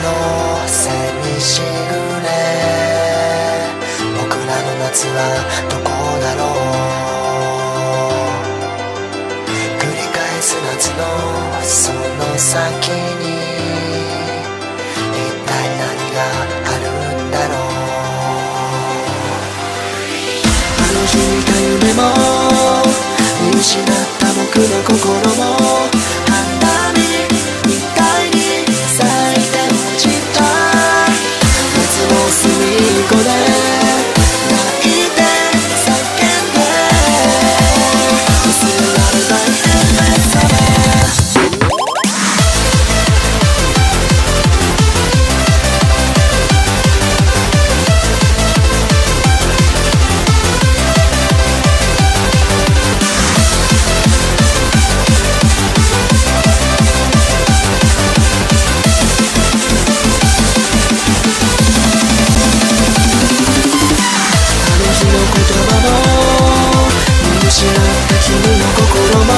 の背にしぐれ僕らの夏はどこだろう。繰り返す夏のその先に一体何があるんだろう。の